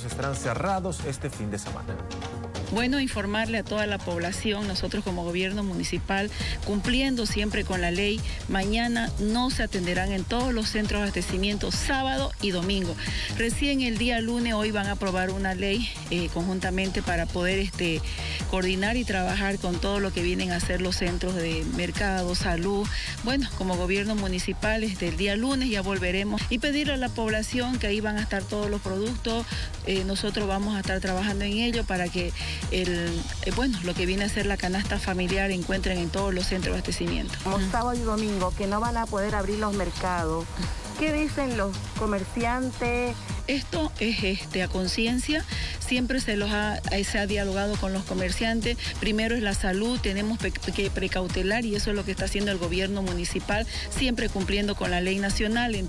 estarán cerrados este fin de semana. Bueno, informarle a toda la población, nosotros como gobierno municipal, cumpliendo siempre con la ley, mañana no se atenderán en todos los centros de abastecimiento sábado y domingo. Recién el día lunes, hoy van a aprobar una ley eh, conjuntamente para poder este, coordinar y trabajar con todo lo que vienen a ser los centros de mercado, salud. Bueno, como gobierno municipal, desde el día lunes ya volveremos y pedirle a la población que ahí van a estar todos los productos. Eh, nosotros vamos a estar trabajando en ello para que el, eh, bueno, lo que viene a ser la canasta familiar encuentren en todos los centros de abastecimiento. Como sábado y domingo, que no van a poder abrir los mercados. ¿Qué dicen los comerciantes? Esto es este, a conciencia, siempre se, los ha, se ha dialogado con los comerciantes. Primero es la salud, tenemos que precautelar y eso es lo que está haciendo el gobierno municipal, siempre cumpliendo con la ley nacional.